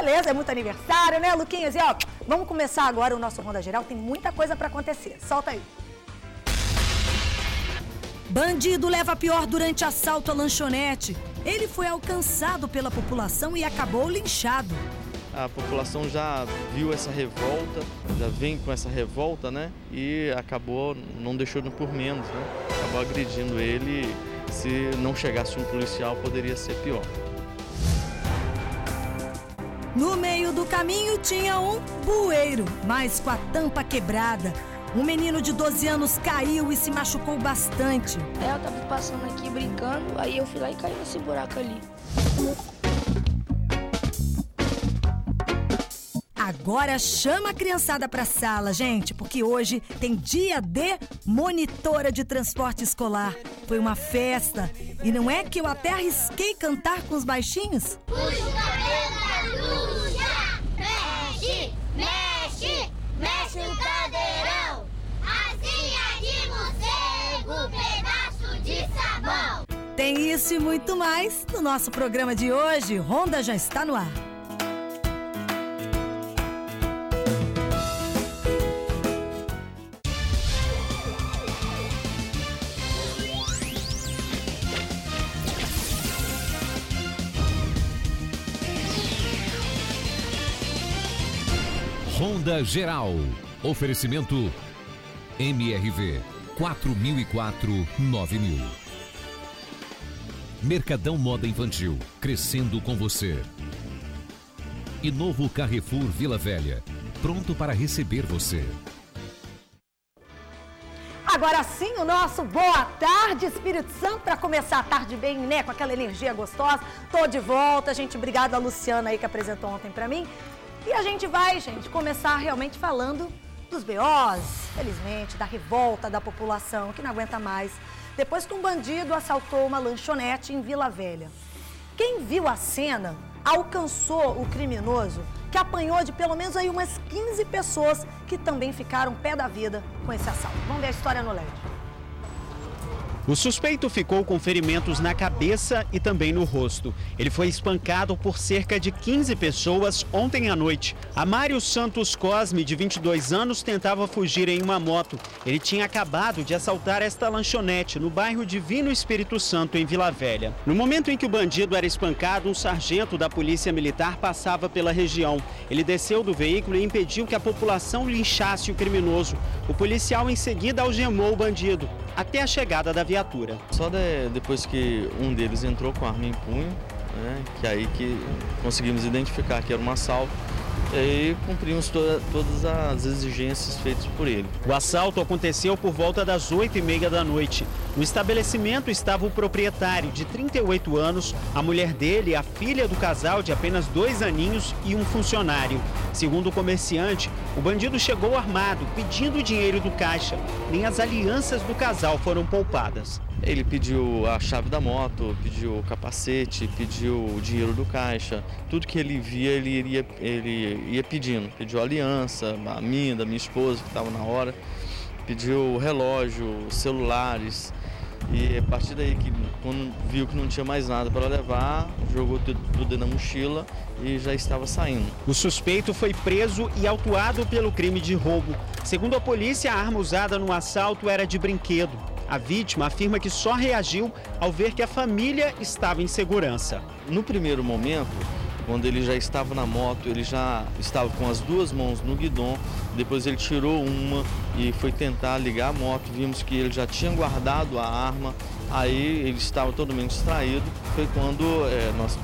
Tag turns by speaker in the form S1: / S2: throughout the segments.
S1: Beleza, é muito aniversário, né, Luquinhas? E ó, vamos começar agora o nosso Ronda Geral, tem muita coisa para acontecer. Solta aí. Bandido leva pior durante assalto à lanchonete. Ele foi alcançado pela população e acabou linchado.
S2: A população já viu essa revolta, já vem com essa revolta, né? E acabou, não deixou por menos, né? Acabou agredindo ele. Se não chegasse um policial, poderia ser pior.
S1: No meio do caminho tinha um bueiro, mas com a tampa quebrada. Um menino de 12 anos caiu e se machucou bastante.
S3: É, eu tava passando aqui brincando, aí eu fui lá e caí nesse buraco ali.
S1: Agora chama a criançada pra sala, gente, porque hoje tem dia de monitora de transporte escolar. Foi uma festa. E não é que eu até arrisquei cantar com os baixinhos?
S4: Puxa o cabelo da Luja! Mexe, mexe, mexe o cadeirão! Asinha de morcego, pedaço de sabão!
S1: Tem isso e muito mais no nosso programa de hoje. Ronda já está no ar.
S5: Geral. Oferecimento MRV 4004 9000. Mercadão Moda Infantil, crescendo com você. E novo Carrefour Vila Velha, pronto para receber você.
S1: Agora sim, o nosso boa tarde, Espírito Santo, para começar a tarde bem, né, com aquela energia gostosa. Tô de volta, gente. Obrigada a Luciana aí que apresentou ontem para mim. E a gente vai, gente, começar realmente falando dos BOs, felizmente, da revolta da população que não aguenta mais. Depois que um bandido assaltou uma lanchonete em Vila Velha. Quem viu a cena alcançou o criminoso que apanhou de pelo menos aí umas 15 pessoas que também ficaram pé da vida com esse assalto. Vamos ver a história no LED.
S6: O suspeito ficou com ferimentos na cabeça e também no rosto. Ele foi espancado por cerca de 15 pessoas ontem à noite. Amário Santos Cosme, de 22 anos, tentava fugir em uma moto. Ele tinha acabado de assaltar esta lanchonete no bairro Divino Espírito Santo, em Vila Velha. No momento em que o bandido era espancado, um sargento da Polícia Militar passava pela região. Ele desceu do veículo e impediu que a população linchasse o criminoso. O policial em seguida algemou o bandido, até a chegada da viatura.
S2: Só de, depois que um deles entrou com arma em punho, né, que aí que conseguimos identificar que era um assalto, e aí cumprimos toda, todas as exigências feitas por ele.
S6: O assalto aconteceu por volta das 8 e meia da noite. No estabelecimento estava o proprietário, de 38 anos, a mulher dele, a filha do casal, de apenas dois aninhos, e um funcionário. Segundo o comerciante, o bandido chegou armado, pedindo dinheiro do caixa. Nem as alianças do casal foram poupadas.
S2: Ele pediu a chave da moto, pediu o capacete, pediu o dinheiro do caixa. Tudo que ele via, ele iria, ele ia pedindo. Pediu a aliança, a minha, da minha esposa, que estava na hora. Pediu relógio, celulares. E a partir daí, que quando viu que não tinha mais nada para levar, jogou tudo, tudo na mochila e já estava saindo.
S6: O suspeito foi preso e autuado pelo crime de roubo. Segundo a polícia, a arma usada no assalto era de brinquedo. A vítima afirma que só reagiu ao ver que a família estava em segurança.
S2: No primeiro momento, quando ele já estava na moto, ele já estava com as duas mãos no guidão, depois ele tirou uma e foi tentar ligar a moto, vimos que ele já tinha guardado a arma, aí ele estava totalmente distraído, foi quando é, nós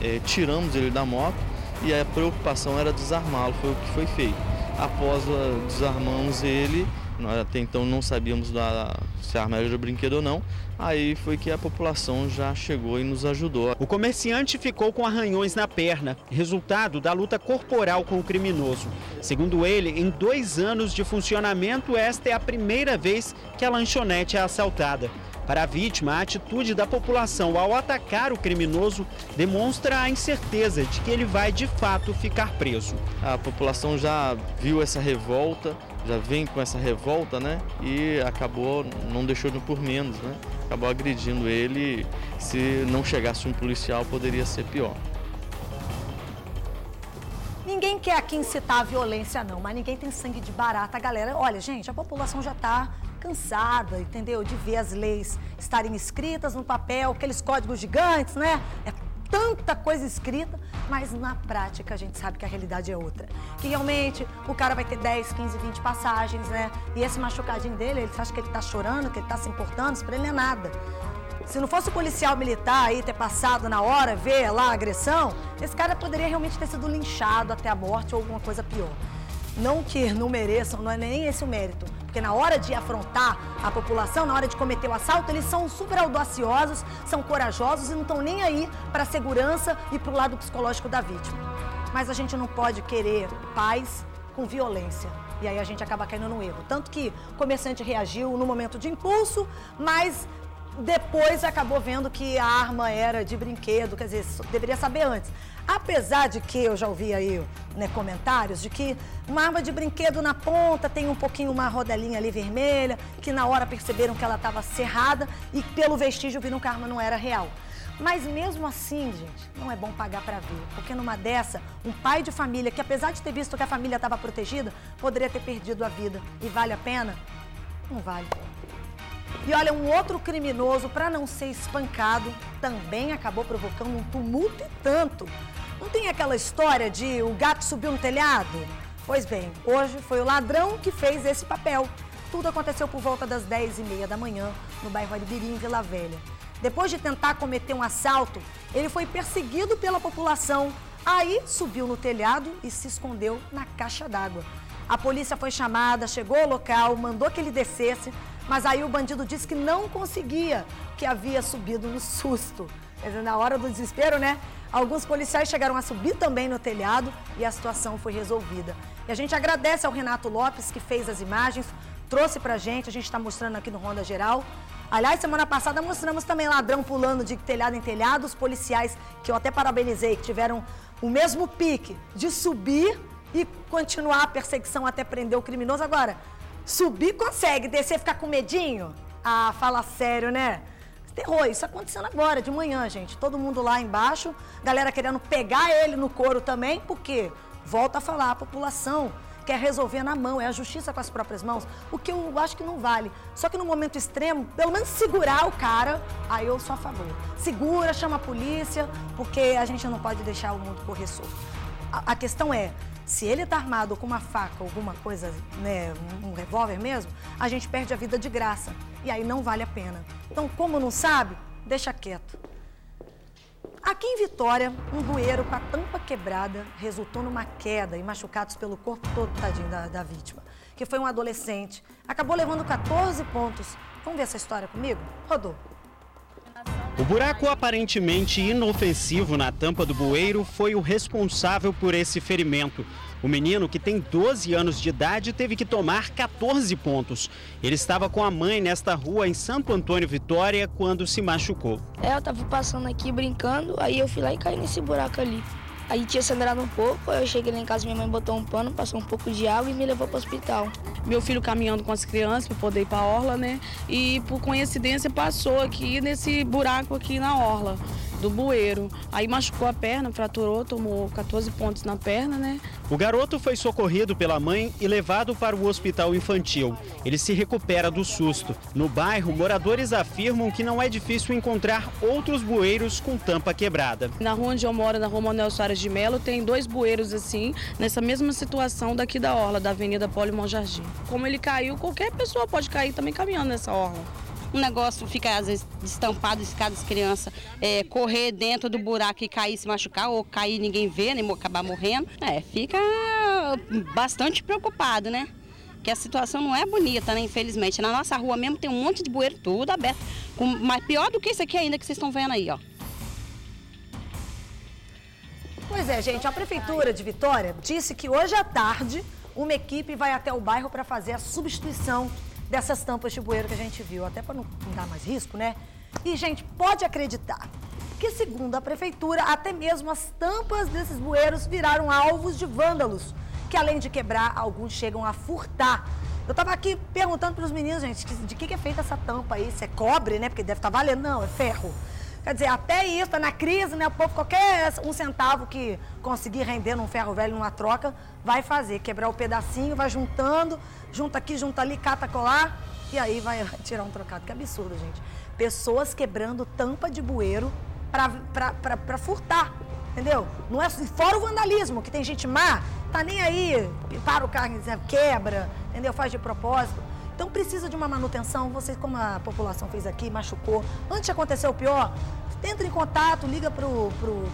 S2: é, tiramos ele da moto e a preocupação era desarmá-lo, foi o que foi feito. Após uh, desarmamos ele, nós até então não sabíamos da, se a arma era de brinquedo ou não. Aí foi que a população já chegou e nos ajudou.
S6: O comerciante ficou com arranhões na perna, resultado da luta corporal com o criminoso. Segundo ele, em dois anos de funcionamento, esta é a primeira vez que a lanchonete é assaltada. Para a vítima, a atitude da população ao atacar o criminoso demonstra a incerteza de que ele vai de fato ficar preso.
S2: A população já viu essa revolta, já vem com essa revolta, né? E acabou, não deixou por menos, né? Acabou agredindo ele. Se não chegasse um policial, poderia ser pior.
S1: Ninguém quer aqui incitar a violência, não, mas ninguém tem sangue de barata. Galera, olha, gente, a população já está cansada, entendeu? De ver as leis estarem escritas no papel, aqueles códigos gigantes, né? É tanta coisa escrita, mas na prática a gente sabe que a realidade é outra. Que realmente o cara vai ter 10, 15, 20 passagens, né? E esse machucadinho dele, ele acha que ele tá chorando, que ele tá se importando, isso pra ele não é nada. Se não fosse o policial militar aí ter passado na hora, ver lá a agressão, esse cara poderia realmente ter sido linchado até a morte ou alguma coisa pior. Não que não mereçam, não é nem esse o mérito. Porque na hora de afrontar a população, na hora de cometer o assalto, eles são super audaciosos, são corajosos e não estão nem aí para a segurança e para o lado psicológico da vítima. Mas a gente não pode querer paz com violência. E aí a gente acaba caindo no erro. Tanto que o comerciante reagiu no momento de impulso, mas depois acabou vendo que a arma era de brinquedo, quer dizer, deveria saber antes. Apesar de que eu já ouvi aí né, comentários de que uma arma de brinquedo na ponta tem um pouquinho uma rodelinha ali vermelha, que na hora perceberam que ela estava cerrada e pelo vestígio viram que a arma não era real. Mas mesmo assim, gente, não é bom pagar para ver, porque numa dessa, um pai de família que apesar de ter visto que a família estava protegida, poderia ter perdido a vida. E vale a pena? Não vale. E olha, um outro criminoso, para não ser espancado, também acabou provocando um tumulto e tanto. Não tem aquela história de o gato subiu no telhado? Pois bem, hoje foi o ladrão que fez esse papel. Tudo aconteceu por volta das 10h30 da manhã, no bairro Aribirim, Vila Velha. Depois de tentar cometer um assalto, ele foi perseguido pela população. Aí subiu no telhado e se escondeu na caixa d'água. A polícia foi chamada, chegou ao local, mandou que ele descesse, mas aí o bandido disse que não conseguia, que havia subido no susto. Quer dizer, na hora do desespero, né? Alguns policiais chegaram a subir também no telhado e a situação foi resolvida. E a gente agradece ao Renato Lopes que fez as imagens, trouxe pra gente, a gente está mostrando aqui no Ronda Geral. Aliás, semana passada mostramos também ladrão pulando de telhado em telhado, os policiais que eu até parabenizei, que tiveram o mesmo pique de subir e continuar a perseguição até prender o criminoso. Agora, Subir consegue, descer ficar com medinho? Ah, fala sério, né? Terror, isso acontecendo agora, de manhã, gente. Todo mundo lá embaixo, galera querendo pegar ele no couro também, porque, volta a falar, a população quer resolver na mão, é a justiça com as próprias mãos, o que eu acho que não vale. Só que no momento extremo, pelo menos segurar o cara, aí eu sou a favor. Segura, chama a polícia, porque a gente não pode deixar o mundo correr solto. A, a questão é, se ele está armado com uma faca, alguma coisa, né, um revólver mesmo, a gente perde a vida de graça. E aí não vale a pena. Então, como não sabe, deixa quieto. Aqui em Vitória, um bueiro com a tampa quebrada resultou numa queda e machucados pelo corpo todo, tadinho, da, da vítima, que foi um adolescente. Acabou levando 14 pontos. Vamos ver essa história comigo? Rodou.
S6: O buraco aparentemente inofensivo na tampa do bueiro foi o responsável por esse ferimento. O menino, que tem 12 anos de idade, teve que tomar 14 pontos. Ele estava com a mãe nesta rua em Santo Antônio Vitória quando se machucou.
S3: É, eu tava passando aqui brincando, aí eu fui lá e caí nesse buraco ali. Aí tinha sangrado um pouco, eu cheguei lá em casa, minha mãe botou um pano, passou um pouco de água e me levou para o hospital.
S7: Meu filho caminhando com as crianças para poder ir para a orla, né? E por coincidência passou aqui nesse buraco aqui na orla do bueiro. Aí machucou a perna, fraturou, tomou 14 pontos na perna, né?
S6: O garoto foi socorrido pela mãe e levado para o hospital infantil. Ele se recupera do susto. No bairro, moradores afirmam que não é difícil encontrar outros bueiros com tampa quebrada.
S7: Na rua onde eu moro, na rua Manuel Soares de Melo, tem dois bueiros assim, nessa mesma situação daqui da orla, da Avenida Polimão Jardim. Como ele caiu, qualquer pessoa pode cair também caminhando nessa orla
S8: um negócio fica às vezes estampado, escada das crianças, é, correr dentro do buraco e cair, se machucar, ou cair ninguém vê, nem acabar morrendo. É, fica bastante preocupado, né? Que a situação não é bonita, né? Infelizmente. Na nossa rua mesmo tem um monte de bueiro tudo aberto. Com, mas pior do que isso aqui ainda que vocês estão vendo aí, ó.
S1: Pois é, gente, a Prefeitura de Vitória disse que hoje à tarde uma equipe vai até o bairro para fazer a substituição dessas tampas de bueiro que a gente viu, até para não dar mais risco, né? E, gente, pode acreditar que, segundo a prefeitura, até mesmo as tampas desses bueiros viraram alvos de vândalos, que além de quebrar, alguns chegam a furtar. Eu estava aqui perguntando para os meninos, gente, de que é feita essa tampa aí? Se é cobre, né? Porque deve estar tá valendo. Não, é ferro. Quer dizer, até isso, tá na crise, né? O povo, qualquer um centavo que conseguir render num ferro velho, numa troca, vai fazer. Quebrar o pedacinho, vai juntando, junta aqui, junta ali, cata colar, e aí vai tirar um trocado. Que absurdo, gente. Pessoas quebrando tampa de bueiro para furtar, entendeu? Não é fora o vandalismo, que tem gente má, tá nem aí, para o carro, quebra, entendeu? Faz de propósito. Então precisa de uma manutenção, você como a população fez aqui, machucou. Antes de acontecer o pior, entra em contato, liga para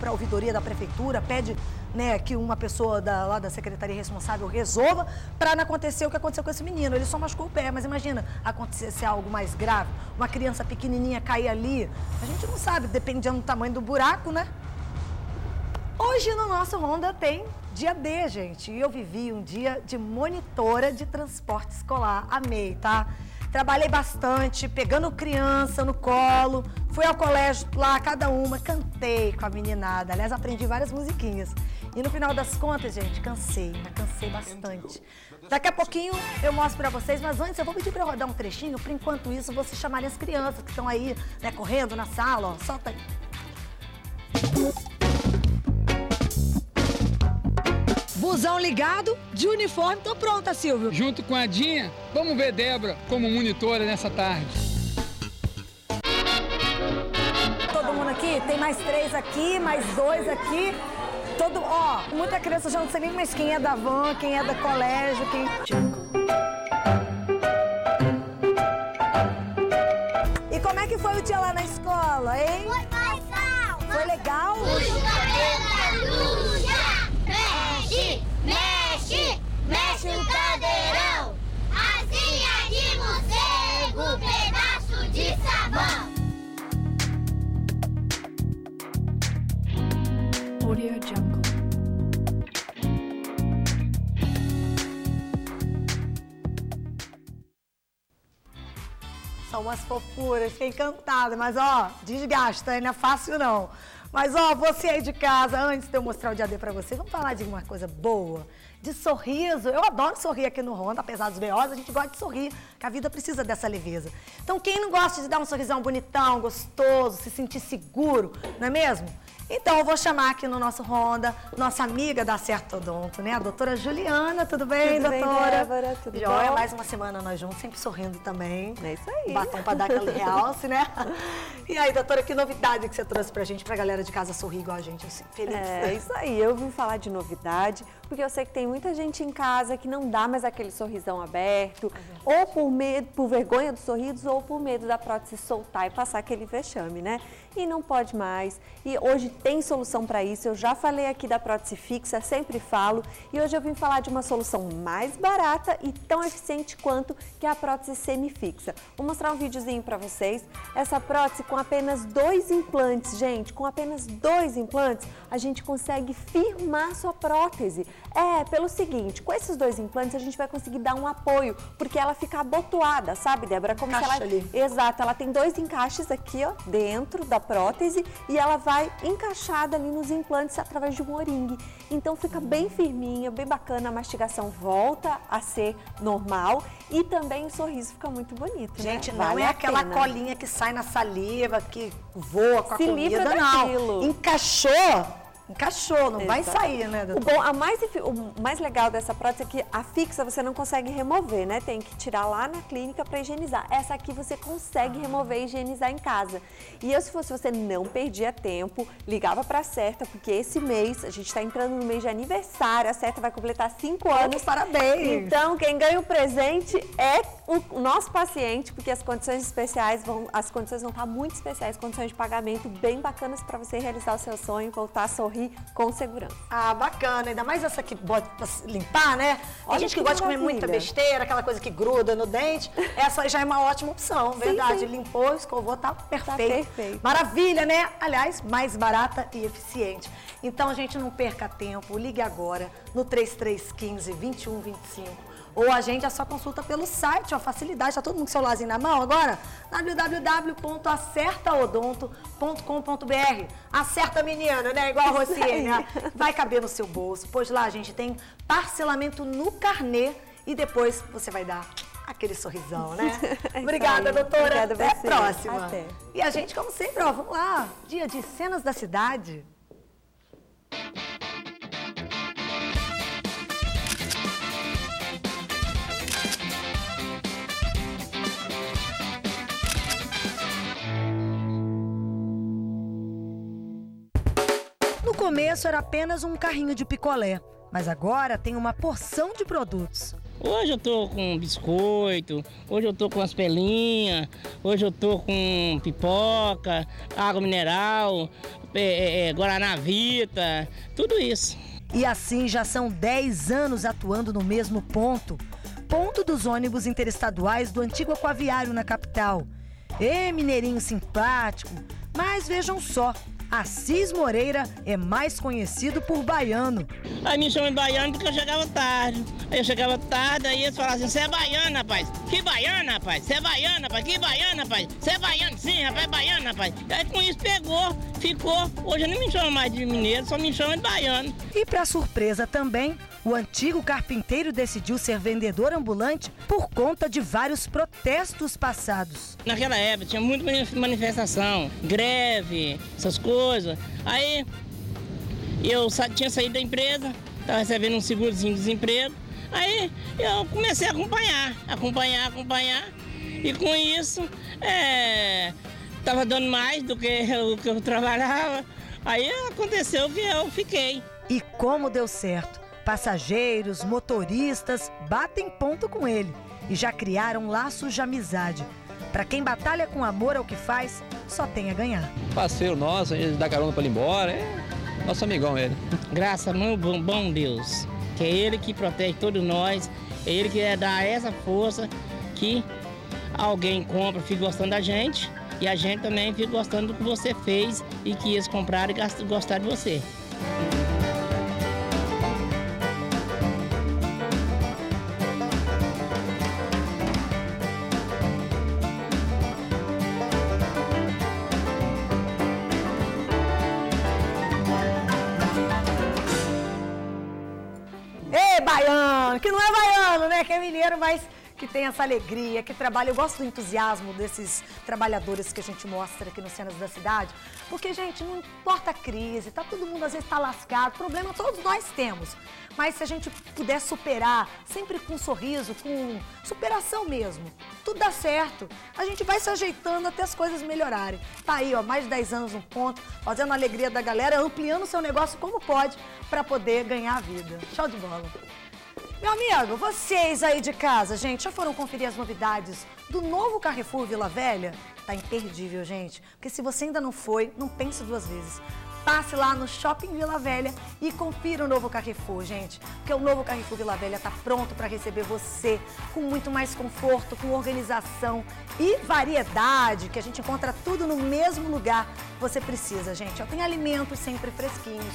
S1: a ouvidoria da prefeitura, pede né, que uma pessoa da, lá da secretaria responsável resolva para não acontecer o que aconteceu com esse menino. Ele só machucou o pé, mas imagina acontecer algo mais grave, uma criança pequenininha cair ali. A gente não sabe, dependendo do tamanho do buraco, né? Hoje no nosso Honda tem dia D, gente. E eu vivi um dia de monitora de transporte escolar. Amei, tá? Trabalhei bastante, pegando criança no colo, fui ao colégio lá, cada uma, cantei com a meninada. Aliás, aprendi várias musiquinhas. E no final das contas, gente, cansei, mas cansei bastante. Daqui a pouquinho eu mostro pra vocês, mas antes eu vou pedir pra rodar um trechinho, por enquanto isso, vocês chamarem as crianças que estão aí, né, correndo na sala, ó, solta aí. Busão ligado, de uniforme, tô pronta, Silvio.
S9: Junto com a Dinha, vamos ver Débora como monitora nessa tarde.
S1: Todo mundo aqui? Tem mais três aqui, mais dois aqui. Todo, ó, muita criança já não sei nem mais quem é da van, quem é da colégio, quem... E como é que foi o dia lá na escola, hein?
S4: Foi legal!
S1: Foi legal? São umas fofuras, fiquei encantada, mas ó, desgasta, hein? não é fácil não. Mas ó, você aí de casa, antes de eu mostrar o dia D pra você, vamos falar de uma coisa boa, de sorriso. Eu adoro sorrir aqui no Ronda, apesar dos B.O.s, a gente gosta de sorrir, que a vida precisa dessa leveza. Então quem não gosta de dar um sorrisão bonitão, gostoso, se sentir seguro, não é mesmo? Então eu vou chamar aqui no nosso Ronda, nossa amiga da Certo Odonto, né? A doutora Juliana, tudo bem,
S10: Tudo bem,
S1: doutora?
S10: Débora? Tudo
S1: Joia,
S10: bom?
S1: mais uma semana nós juntos, sempre sorrindo também.
S10: É isso aí.
S1: Batom pra dar aquele realce, né? E aí, doutora, que novidade que você trouxe pra gente, pra galera de casa sorrir igual a gente, assim, feliz.
S10: É isso aí, eu vim falar de novidade, porque eu sei que tem muita gente em casa que não dá mais aquele sorrisão aberto, ou por medo, por vergonha dos sorrisos, ou por medo da prótese soltar e passar aquele vexame, né? E não pode mais. E hoje tem solução para isso. Eu já falei aqui da prótese fixa, sempre falo, e hoje eu vim falar de uma solução mais barata e tão eficiente quanto que é a prótese semifixa. Vou mostrar um videozinho para vocês. Essa prótese com apenas dois implantes, gente, com apenas dois implantes, a gente consegue firmar sua prótese. É, pelo seguinte, com esses dois implantes a gente vai conseguir dar um apoio, porque ela fica abotoada, sabe, Débora? Como
S1: Encaixa
S10: se ela
S1: ali.
S10: Exato, ela tem dois encaixes aqui, ó, dentro da prótese e ela vai encaixada ali nos implantes através de um moringue. Então fica bem firminha, bem bacana, a mastigação volta a ser normal e também o sorriso fica muito bonito, né?
S1: Gente, não
S10: Vale
S1: é aquela
S10: pena.
S1: colinha que sai na saliva, que voa com a
S10: Se
S1: comida,
S10: livra
S1: não. Encaixou, encaixou, não vai
S10: Exato.
S1: sair, né,
S10: O,
S1: doutora?
S10: bom, a mais, o mais legal dessa prótese é que a fixa você não consegue remover, né? Tem que tirar lá na clínica para higienizar. Essa aqui você consegue remover e higienizar em casa. E eu, se fosse você, não perdia tempo, ligava para a Certa, porque esse mês, a gente está entrando no mês de aniversário, a Certa vai completar cinco anos.
S1: parabéns!
S10: Então, quem ganha o presente é o nosso paciente, porque as condições especiais vão, as condições vão estar muito especiais, condições de pagamento bem bacanas para você realizar o seu sonho, voltar a sorrir com segurança.
S1: Ah, bacana. Ainda mais essa que bota pra limpar, né? Tem
S10: Olha
S1: gente que
S10: que
S1: gosta de comer muita besteira, aquela coisa que gruda no dente. Essa já é uma ótima opção, verdade.
S10: sim.
S1: Limpou, escovou, tá perfeito.
S10: perfeito.
S1: Maravilha, né? Aliás, mais barata e eficiente. Então, gente, não perca tempo. Ligue agora no 3315 2125. Ou a gente é só consulta pelo site, ó, facilidade, tá todo mundo com o celularzinho na mão agora? www.acertaodonto.com.br Acerta menina, né? Igual a Rociene, né? Vai caber no seu bolso, pois lá a gente tem parcelamento no carnê e depois você vai dar aquele sorrisão, né?
S10: É
S1: Obrigada, doutora.
S10: Obrigada a
S1: Até a
S10: você.
S1: próxima.
S10: Até.
S1: E a gente, como sempre, ó, vamos lá. Dia de cenas da cidade. Começo era apenas um carrinho de picolé, mas agora tem uma porção de produtos.
S11: Hoje eu tô com biscoito, hoje eu tô com as pelinhas, hoje eu tô com pipoca, água mineral, é, é, é, Guaraná Vita, tudo isso.
S1: E assim já são 10 anos atuando no mesmo ponto ponto dos ônibus interestaduais do antigo aquaviário na capital. Ê, mineirinho simpático! Mas vejam só, Assis Moreira é mais conhecido por baiano.
S11: Aí me chamam de baiano porque eu chegava tarde. Aí eu chegava tarde, aí eles falavam assim, você é baiano, rapaz. Que baiano, rapaz? Você é baiano, rapaz? Que baiano, rapaz? Você é baiano sim, rapaz, é baiano, rapaz. Aí com isso pegou, ficou. Hoje eu não me chamo mais de mineiro, só me chamam de baiano.
S1: E para surpresa também, o antigo carpinteiro decidiu ser vendedor ambulante por conta de vários protestos passados.
S11: Naquela época tinha muita manifestação, greve, essas coisas. Aí eu tinha saído da empresa, estava recebendo um segurozinho de desemprego. Aí eu comecei a acompanhar, acompanhar, acompanhar. E com isso, estava dando mais do que o que eu trabalhava. Aí aconteceu que eu fiquei.
S1: E como deu certo? Passageiros, motoristas batem ponto com ele e já criaram laços de amizade. Para quem batalha com amor ao que faz, só tem a ganhar.
S12: Parceiro nosso, a gente dá carona para ele embora, é nosso amigão ele.
S11: Graças meu bom, bom Deus, que é ele que protege todos nós, é ele que dá essa força que alguém compra, fica gostando da gente e a gente também fica gostando do que você fez e que eles compraram e gostaram de você.
S1: Mas que tem essa alegria, que trabalha. Eu gosto do entusiasmo desses trabalhadores que a gente mostra aqui nos cenas da cidade, porque, gente, não importa a crise, tá todo mundo às vezes tá lascado, problema todos nós temos. Mas se a gente puder superar, sempre com um sorriso, com superação mesmo, tudo dá certo. A gente vai se ajeitando até as coisas melhorarem. Tá aí, ó, mais de 10 anos no ponto, fazendo a alegria da galera, ampliando o seu negócio como pode para poder ganhar a vida. Show de bola. Meu amigo, vocês aí de casa, gente, já foram conferir as novidades do novo Carrefour Vila Velha? Tá imperdível, gente. Porque se você ainda não foi, não pense duas vezes. Passe lá no Shopping Vila Velha e confira o novo Carrefour, gente. Porque o novo Carrefour Vila Velha está pronto para receber você com muito mais conforto, com organização e variedade, que a gente encontra tudo no mesmo lugar você precisa, gente. Tem alimentos sempre fresquinhos,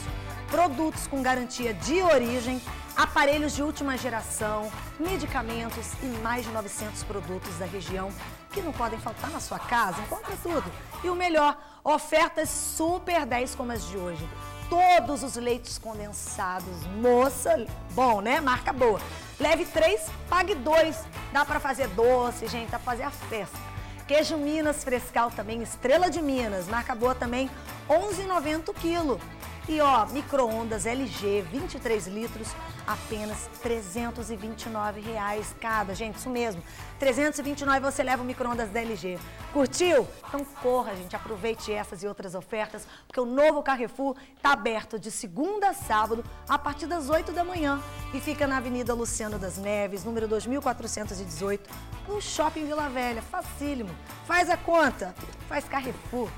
S1: produtos com garantia de origem, aparelhos de última geração, medicamentos e mais de 900 produtos da região que não podem faltar na sua casa. Encontra tudo. E o melhor, ofertas super 10 como as de hoje. Todos os leites condensados, moça, bom, né? Marca boa. Leve três, pague dois. Dá para fazer doce, gente, dá pra fazer a festa. Queijo Minas Frescal também, Estrela de Minas, marca boa também, 11,90 o quilo. E ó, micro-ondas LG, 23 litros, apenas 329 reais cada. Gente, isso mesmo. 329 você leva o micro-ondas da LG. Curtiu? Então corra, gente. Aproveite essas e outras ofertas, porque o novo Carrefour está aberto de segunda a sábado, a partir das 8 da manhã. E fica na Avenida Luciano das Neves, número 2418, no Shopping Vila Velha. Facílimo. Faz a conta. Faz Carrefour.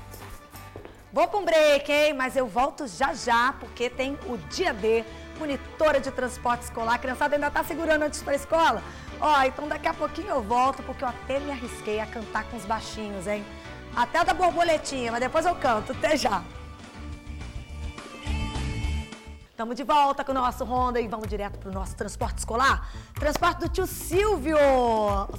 S1: Vou para um break, hein? Mas eu volto já já, porque tem o dia D, monitora de transporte escolar. A criançada ainda tá segurando antes para a escola? Ó, então daqui a pouquinho eu volto, porque eu até me arrisquei a cantar com os baixinhos, hein? Até da borboletinha, mas depois eu canto. Até já. Estamos de volta com o nosso Honda e vamos direto para o nosso transporte escolar. Transporte do tio Silvio.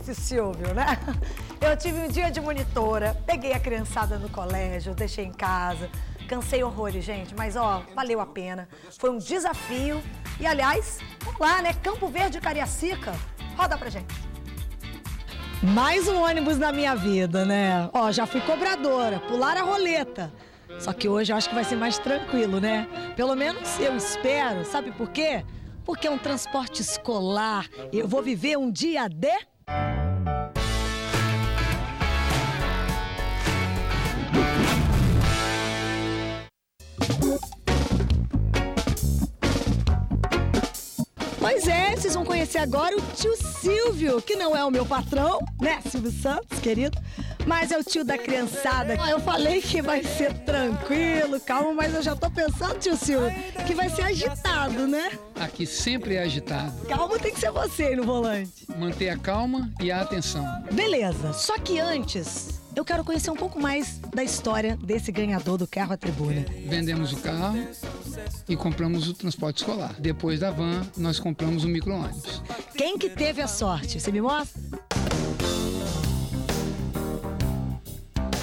S1: Tio Silvio, né? Eu tive um dia de monitora, peguei a criançada no colégio, deixei em casa. Cansei horrores, gente, mas ó, valeu a pena. Foi um desafio. E aliás, vamos lá, né? Campo Verde Cariacica. Roda pra gente. Mais um ônibus na minha vida, né? Ó, já fui cobradora, pular a roleta. Só que hoje eu acho que vai ser mais tranquilo, né? Pelo menos eu espero. Sabe por quê? Porque é um transporte escolar. Eu vou viver um dia de. Pois é, vocês vão conhecer agora o tio Silvio, que não é o meu patrão, né, Silvio Santos, querido, mas é o tio da criançada. Eu falei que vai ser tranquilo, calmo, mas eu já tô pensando, tio Silvio, que vai ser agitado, né?
S9: Aqui sempre é agitado.
S1: Calmo tem que ser você aí no volante.
S9: Manter a calma e a atenção.
S1: Beleza, só que antes eu quero conhecer um pouco mais da história desse ganhador do carro à tribuna.
S9: Vendemos o carro e compramos o transporte escolar. Depois da van, nós compramos o micro-ônibus.
S1: Quem que teve a sorte? Você me mostra?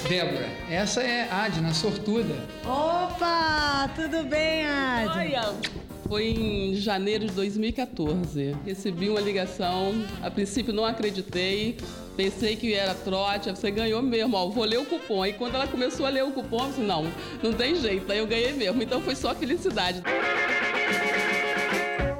S9: Débora, essa é a Adna, sortuda.
S1: Opa, tudo bem, Adi?
S13: Olha, foi em janeiro de 2014. Recebi uma ligação, a princípio não acreditei, pensei que era trote, você ganhou mesmo, ó, vou ler o cupom. Aí quando ela começou a ler o cupom, eu disse, não, não tem jeito, aí eu ganhei mesmo. Então foi só felicidade.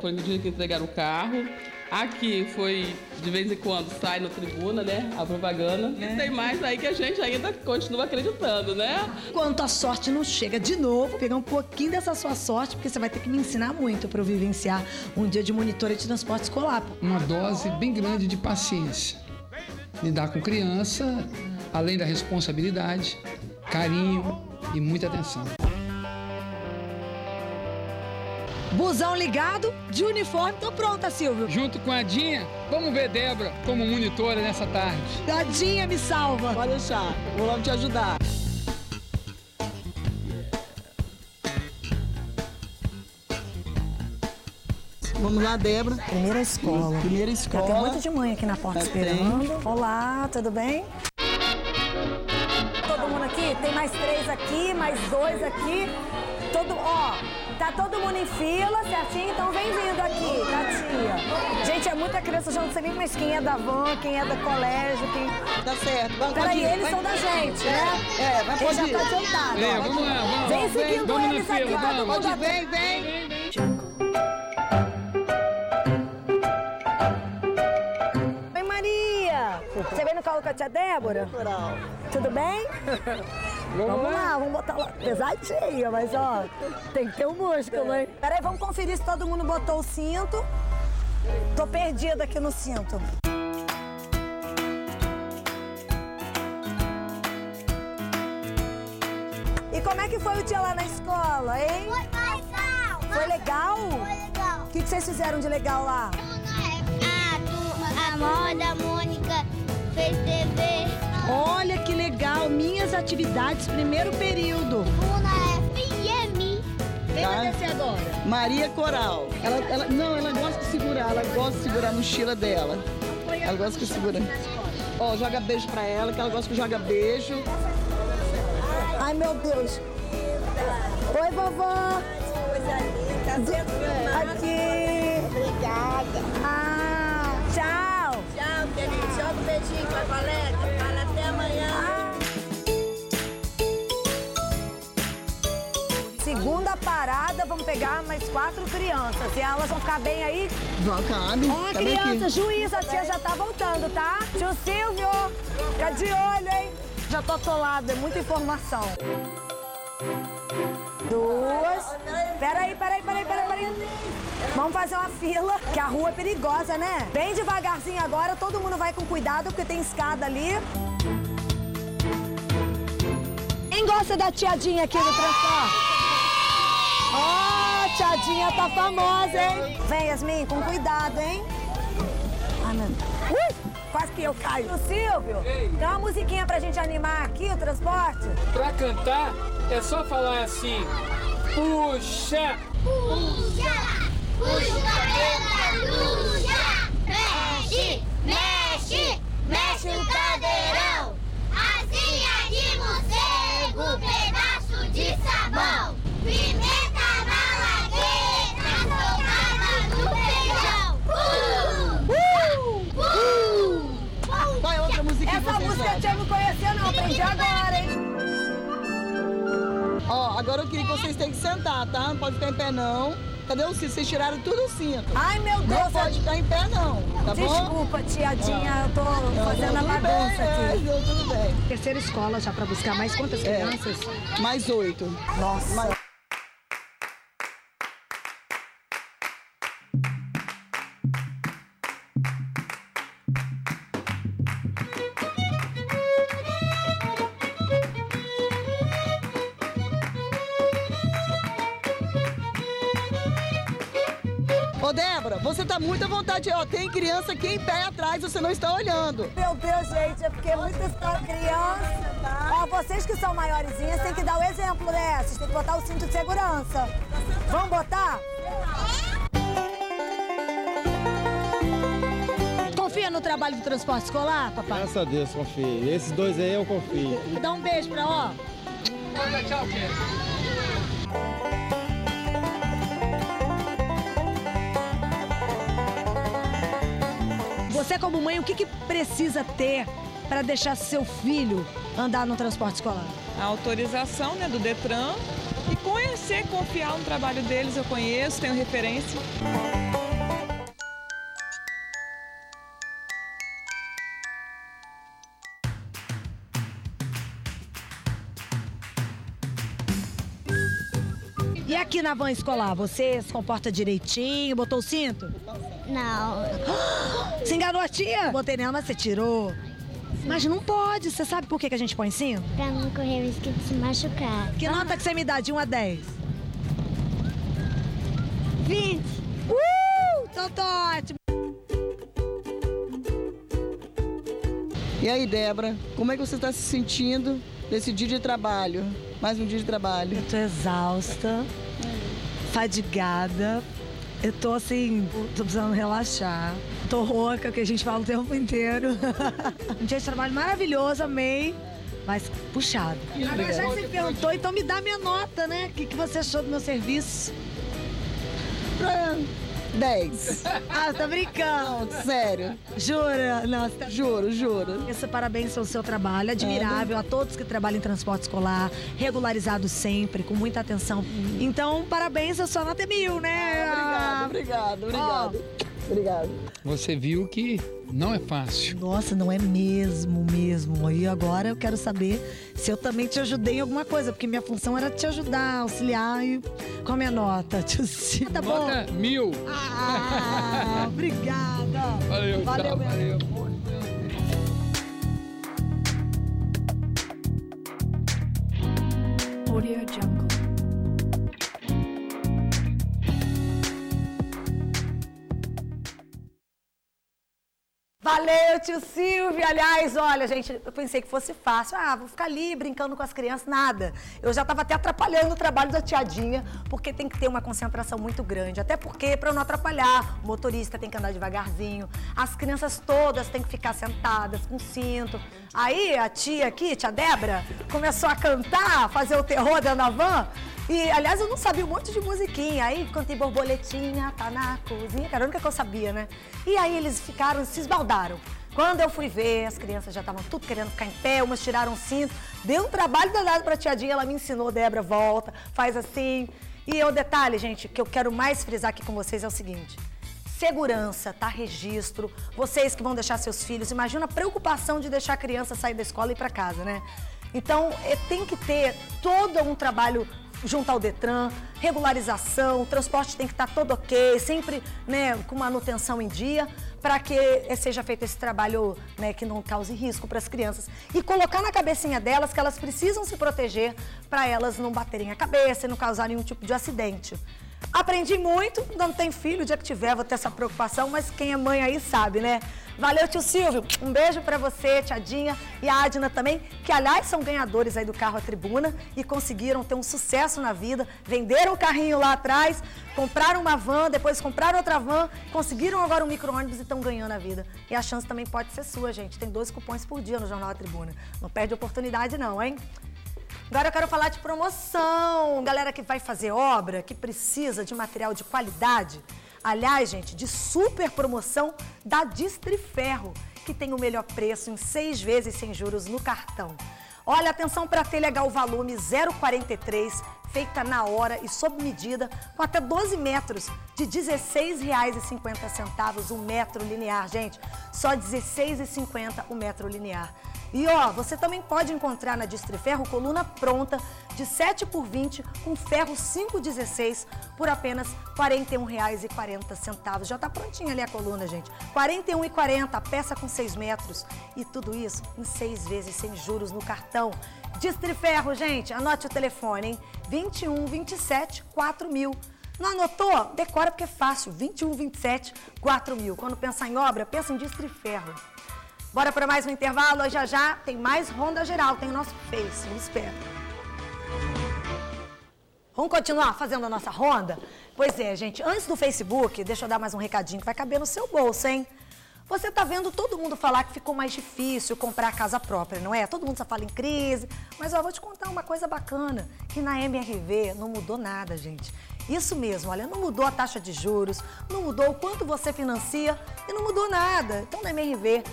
S13: Foi no dia que entregaram o carro. Aqui foi, de vez em quando, sai na tribuna, né? A propaganda. E tem mais aí que a gente ainda continua acreditando, né?
S1: Enquanto a sorte não chega de novo, vou pegar um pouquinho dessa sua sorte, porque você vai ter que me ensinar muito para eu vivenciar um dia de monitora de transporte escolar.
S9: Uma dose bem grande de paciência. Lidar com criança, além da responsabilidade, carinho e muita atenção.
S1: Busão ligado, de uniforme, tô pronta, Silvio.
S9: Junto com a Dinha, vamos ver Débora como monitora nessa tarde.
S1: Dadinha me salva.
S14: Pode deixar, vou logo te ajudar. Vamos lá, Débora.
S1: Primeira escola.
S14: Primeira
S1: Já
S14: escola.
S1: tem muita de mãe aqui na porta
S14: Já
S1: esperando. Olá, tudo bem? Todo mundo aqui? Tem mais três aqui, mais dois aqui. Todo, ó, tá todo mundo em fila, certinho? Então vem vindo aqui, tá, tia? Gente, é muita criança, já não sei nem mais quem é da van, quem é do colégio, quem...
S14: Tá certo. Vamos,
S1: Peraí, eles
S14: vai.
S1: são da gente, né?
S14: É, vai,
S1: Quem
S14: pode
S1: já
S14: ir.
S1: tá adiantado.
S9: É, vamos lá, vamos,
S1: Vem seguindo
S9: vamos
S1: eles
S9: fila,
S1: aqui,
S9: vamos.
S1: todo mundo
S14: Pode ir,
S1: aqui.
S14: vem, vem.
S1: Oi, Maria! Você veio no colo com a tia Débora? Tudo bem? Vamos, lá, vamos botar lá. Pesadinha, mas ó, tem que ter um músculo, hein? Peraí, vamos conferir se todo mundo botou o cinto. Tô perdida aqui no cinto. E como é que foi o dia lá na escola, hein?
S4: Foi legal.
S1: Foi legal?
S4: Foi legal.
S1: O que, que vocês fizeram de legal lá?
S4: A, tu- a moda, a Mônica fez TV.
S1: Olha que legal, minhas atividades primeiro período.
S4: Una FM.
S1: Quem
S14: Tá.
S1: vai descer agora?
S14: Maria Coral. Ela, ela, não, ela gosta de segurar, ela gosta de segurar a mochila dela. Ela gosta que segura. Ó, joga beijo pra ela, que ela gosta que joga beijo.
S1: Ai, meu Deus. Oi, vovó.
S14: Coisa linda,
S1: Aqui.
S14: Obrigada.
S1: Ah, tchau.
S14: Tchau, querido. Joga um beijinho pra colega.
S1: Vamos pegar mais quatro crianças. E elas vão ficar bem aí?
S14: Vão, cabe.
S1: Ó,
S14: Cabe
S1: criança,
S14: aqui.
S1: juiz, a tia já tá voltando, tá? Tio Silvio, fica de olho, hein? Já tô atolada, é muita informação. Duas. Peraí, peraí, peraí, peraí, peraí. Vamos fazer uma fila, que a rua é perigosa, né? Bem devagarzinho agora, todo mundo vai com cuidado, porque tem escada ali. Quem gosta da tiadinha aqui no transporte? Ó, a tiadinha tá famosa, hein? Vem, Yasmin, com cuidado, hein? Ai, meu Deus. Ui, quase que eu caio. O Silvio, tem uma musiquinha pra gente animar aqui o transporte?
S9: Pra cantar, é só falar assim. Puxa!
S4: Puxa, puxa o cabelo
S14: eu queria que vocês têm que sentar, tá? Não pode ficar em pé, não. Cadê o cinto? Vocês tiraram tudo o cinto.
S1: Ai, meu Deus.
S14: Não pode ficar em pé, não. Tá bom?
S1: Desculpa, tiadinha, eu tô
S14: Não,
S1: fazendo a
S14: tudo
S1: bagunça
S14: bem, é,
S1: aqui.
S14: não, tudo bem.
S1: Terceira escola já pra buscar mais quantas
S14: É.
S1: crianças?
S14: Mais oito.
S1: Nossa.
S14: Mais- Ô, Débora, você tá muito à vontade. Ó, tem criança aqui em pé atrás, você não está olhando.
S1: Meu Deus, gente, é porque muitas estão criança, tá? Ó, vocês que são maiorzinhas têm que dar o exemplo, né? Vocês têm que botar o cinto de segurança. Vamos botar? Confia no trabalho do transporte escolar, papai?
S15: Graças a Deus, confio. Esses dois aí eu confio.
S1: Dá um beijo pra ó.
S15: Tchau,
S1: Você como mãe, o que, que precisa ter para deixar seu filho andar no transporte escolar?
S16: a autorização né, do Detran e conhecer, confiar no trabalho deles, eu conheço, tenho referência.
S1: E aqui na van escolar, você se comporta direitinho, botou o cinto?
S4: Não.
S1: Se enganou a tia? Botei nela, mas você tirou. Mas não pode, você sabe por que que a gente põe cinto?
S4: Pra não correr o risco de se machucar.
S1: Que nota que você me dá de 1 a 10?
S4: 20.
S1: Uh! Então tá ótimo.
S14: E aí, Débora, como é que você está se sentindo nesse dia de trabalho? Mais um dia de trabalho.
S1: Eu tô exausta, fadigada. Eu tô assim, tô precisando relaxar. Tô rouca, que a gente fala o tempo inteiro. um dia de trabalho maravilhoso, amei. Mas puxado. Agora, já que você perguntou, então me dá minha nota, né? O que, que você achou do meu serviço?
S14: Pra 10.
S1: Ah, tá brincando.
S14: Sério.
S1: Jura? Não, você tá...
S14: Juro, juro.
S1: Esse parabéns pelo seu trabalho, admirável a todos que trabalham em transporte escolar, regularizado sempre, com muita atenção. Então, parabéns, a sua nota é mil, né?
S14: Obrigado, obrigado, obrigado. Obrigado.
S9: Você viu que não é fácil.
S1: Nossa, não é mesmo, mesmo. E agora eu quero saber se eu também te ajudei em alguma coisa, porque minha função era te ajudar, auxiliar. E qual a minha nota? Tio Cid? Tá bom?
S9: Nota mil.
S1: Ah, obrigada.
S9: Valeu,
S1: Valeu,
S9: tchau, valeu.
S17: Audio Jungle.
S1: Valeu, tio Silvio. Aliás, olha, gente, eu pensei que fosse fácil. Ah, vou ficar ali brincando com as crianças. Nada. Eu já estava até atrapalhando o trabalho da tiadinha, porque tem que ter uma concentração muito grande. Até porque, para não atrapalhar, o motorista tem que andar devagarzinho. As crianças todas têm que ficar sentadas com cinto. Aí a tia aqui, tia Débora, começou a cantar, fazer o terror da van. E, aliás, eu não sabia um monte de musiquinha. Aí cantei borboletinha, tá na cozinha, que era a única que eu sabia, né? E aí eles ficaram, se esbaldaram. Quando eu fui ver, as crianças já estavam tudo querendo ficar em pé, umas tiraram o cinto. Deu um trabalho danado pra tiadinha, ela me ensinou, Débora, volta, faz assim. E o detalhe, gente, que eu quero mais frisar aqui com vocês é o seguinte. Segurança, tá? Registro. Vocês que vão deixar seus filhos, imagina a preocupação de deixar a criança sair da escola e ir para casa, né? Então, é, tem que ter todo um trabalho junto ao Detran, regularização, o transporte tem que estar todo ok, sempre né, com manutenção em dia, para que seja feito esse trabalho né, que não cause risco para as crianças. E colocar na cabecinha delas que elas precisam se proteger para elas não baterem a cabeça e não causarem nenhum tipo de acidente. Aprendi muito, não tem filho, o dia que tiver vou ter essa preocupação, mas quem é mãe aí sabe, né? Valeu, tio Silvio. Um beijo pra você, tiadinha e a Adna também, que aliás são ganhadores aí do carro à tribuna e conseguiram ter um sucesso na vida. Venderam o carrinho lá atrás, compraram uma van, depois compraram outra van, conseguiram agora um micro-ônibus e estão ganhando a vida. E a chance também pode ser sua, gente. Tem dois cupons por dia no Jornal A Tribuna. Não perde oportunidade não, hein? Agora eu quero falar de promoção. Galera que vai fazer obra, que precisa de material de qualidade. Aliás, gente, de super promoção da Distriferro, que tem o melhor preço em seis vezes sem juros no cartão. Olha, atenção para telha Gal Volume 043, feita na hora e sob medida, com até 12 metros, de R$ 16,50 o metro linear, gente. Só R$ 16,50 o metro linear. E ó, você também pode encontrar na Distriferro coluna pronta de 7 por 20 com ferro 516 por apenas R$ 41,40. Já tá prontinha ali a coluna, gente. R$ 41,40 a peça com 6 metros. E tudo isso em 6 vezes sem juros no cartão. Distriferro, gente, anote o telefone, hein? 21 27 4 mil. Não anotou? Decora porque é fácil. 21 27 4 mil. Quando pensar em obra, pensa em Distriferro. Bora para mais um intervalo. Já já tem mais Ronda Geral, tem o nosso Face. Nos espera. Vamos continuar fazendo a nossa ronda? Pois é, gente. Antes do Facebook, deixa eu dar mais um recadinho que vai caber no seu bolso, hein? Você tá vendo todo mundo falar que ficou mais difícil comprar casa própria, não é? Todo mundo só fala em crise. Mas eu vou te contar uma coisa bacana, que na MRV não mudou nada, gente. Isso mesmo, olha, não mudou a taxa de juros, não mudou o quanto você financia e não mudou nada. Então na MRV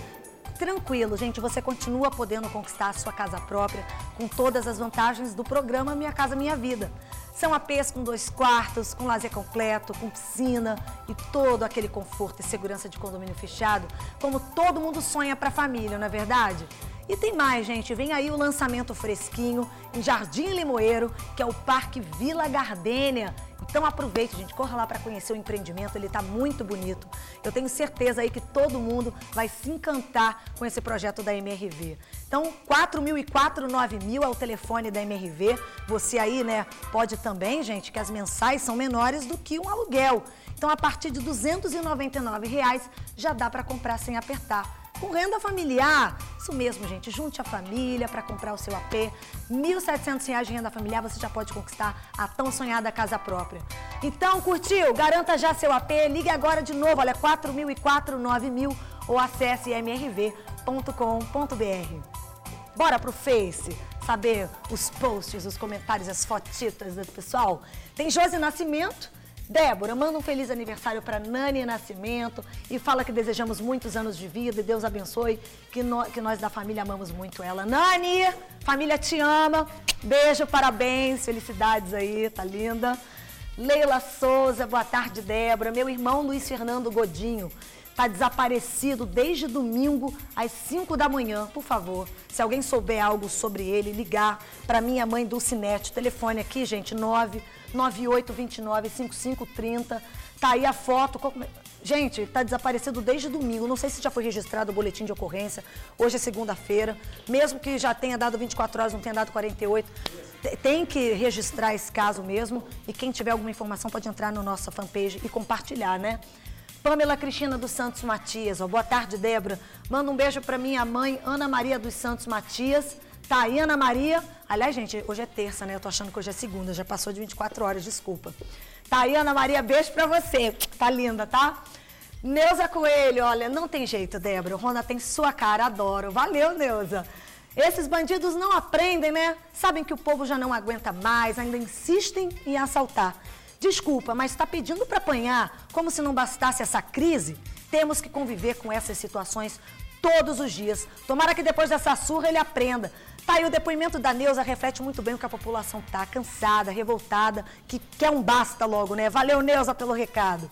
S1: tranquilo, gente, você continua podendo conquistar a sua casa própria com todas as vantagens do programa Minha Casa Minha Vida. São APs com dois quartos, com lazer completo, com piscina e todo aquele conforto e segurança de condomínio fechado, como todo mundo sonha para a família, não é verdade? E tem mais, gente. Vem aí o lançamento fresquinho em Jardim Limoeiro, que é o Parque Vila Gardênia. Então aproveite, gente, corra lá para conhecer o empreendimento, ele está muito bonito. Eu tenho certeza aí que todo mundo vai se encantar com esse projeto da MRV. Então, 4.004, 9.000 é o telefone da MRV. Você aí, né, pode também, gente, que as mensais são menores do que um aluguel. Então, a partir de 299 reais, já dá para comprar sem apertar com renda familiar. Isso mesmo, gente. Junte a família para comprar o seu AP. R$ 1.700 de renda familiar você já pode conquistar a tão sonhada casa própria. Então, curtiu? Garanta já seu AP. Ligue agora de novo. Olha, 4.004, 9.000 ou acesse mrv.com.br. Bora pro Face saber os posts, os comentários, as fotitas do pessoal. Tem Josi Nascimento Débora, manda um feliz aniversário para Nani Nascimento e fala que desejamos muitos anos de vida e Deus abençoe, que, no, que nós da família amamos muito ela. Nani, família te ama, beijo, parabéns, felicidades aí, tá linda. Leila Souza, boa tarde, Débora. Meu irmão Luiz Fernando Godinho está desaparecido desde domingo às 5 da manhã. Por favor, se alguém souber algo sobre ele, ligar para minha mãe Dulcinete. Telefone aqui, gente, 9 9829-5530. Tá aí a foto. Gente, está desaparecido desde domingo. Não sei se já foi registrado o boletim de ocorrência. Hoje é segunda-feira. Mesmo que já tenha dado 24 horas, não tenha dado 48, tem que registrar esse caso mesmo. E quem tiver alguma informação pode entrar na nossa fanpage e compartilhar, né? Pamela Cristina dos Santos Matias. Ó, boa tarde, Débora. Manda um beijo para minha mãe, Ana Maria dos Santos Matias. Tá aí, Ana Maria. Aliás, gente, hoje é terça, né? Eu tô achando que hoje é segunda, já passou de 24 horas, desculpa. Tá aí, Ana Maria, beijo pra você. Tá linda, tá? Neuza Coelho, olha, não tem jeito, Débora. O Rona tem sua cara, adoro. Valeu, Neuza. Esses bandidos não aprendem, né? Sabem que o povo já não aguenta mais, ainda insistem em assaltar. Desculpa, mas está pedindo para apanhar como se não bastasse essa crise? Temos que conviver com essas situações todos os dias. Tomara que depois dessa surra ele aprenda. Tá aí o depoimento da Neuza reflete muito bem o que a população tá, cansada, revoltada, que quer um basta logo, né? Valeu, Neuza, pelo recado.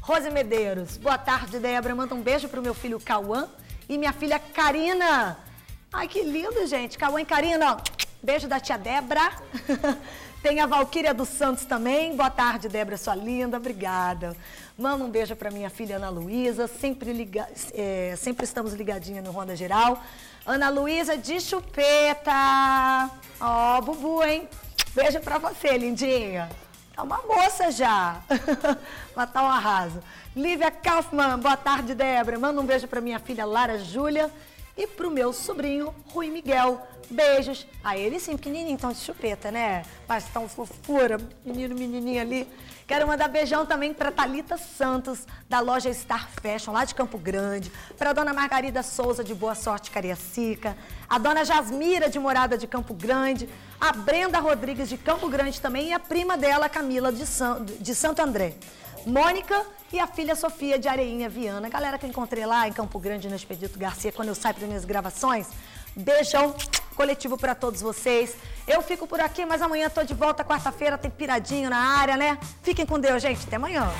S1: Rose Medeiros, boa tarde, Débora. Manda um beijo pro meu filho Cauã e minha filha Karina. Ai, que lindo, gente. Cauã e Karina, beijo da tia Débora. Tem a Valquíria dos Santos também. Boa tarde, Débora, sua linda. Obrigada. Manda um beijo para minha filha Ana Luísa. Sempre, liga, é, sempre estamos ligadinha no Ronda Geral. Ana Luísa de Chupeta. Ó, oh, Bubu, hein? Beijo para você, lindinha. Tá uma moça já. Mas tá um arraso. Lívia Kaufmann, boa tarde, Débora. Manda um beijo para minha filha Lara Júlia e pro meu sobrinho Rui Miguel. Beijos. A ele sim, pequenininho, tão de chupeta, né? Mas tão fofura, menino, menininha ali. Quero mandar beijão também para Talita Santos, da loja Star Fashion, lá de Campo Grande. Para dona Margarida Souza, de Boa Sorte, Cariacica. A dona Jasmira, de Morada de Campo Grande. A Brenda Rodrigues, de Campo Grande também. E a prima dela, Camila, de, San, de Santo André. Mônica e a filha Sofia de Areinha Viana. Galera que encontrei lá em Campo Grande, no Expedito Garcia, quando eu saio para minhas gravações. Beijão coletivo para todos vocês. Eu fico por aqui, mas amanhã tô de volta, quarta-feira tem piradinho na área, né? Fiquem com Deus, gente. Até amanhã.